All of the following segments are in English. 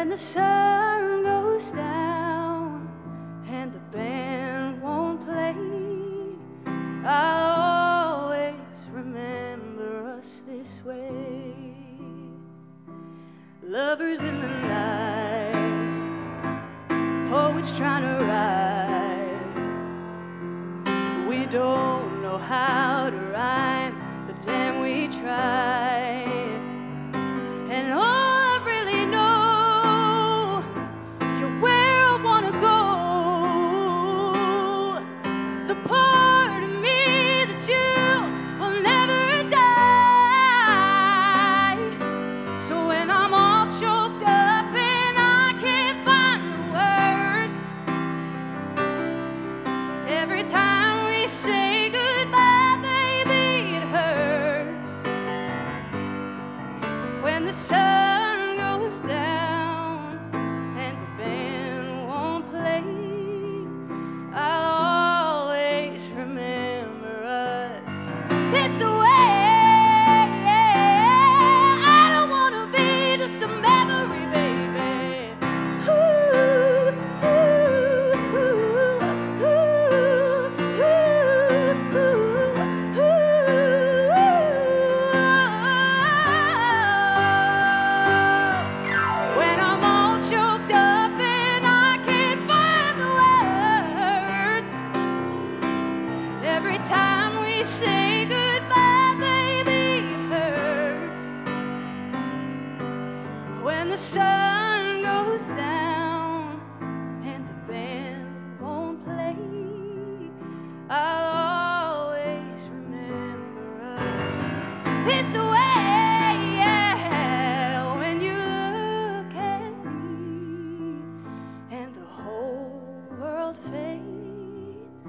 When the sun goes down and the band won't play, I'll always remember us this way. Lovers in the night, poets trying to write. We don't know how to rhyme, but damn, we try. Time we say goodbye, baby, it hurts. When the sun the sun goes down and the band won't play, I'll always remember us this way. Yeah, when you look at me and the whole world fades,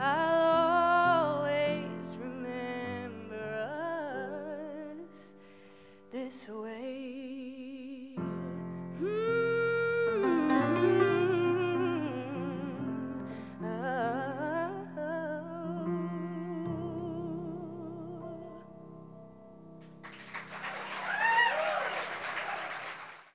I'll always remember us this way.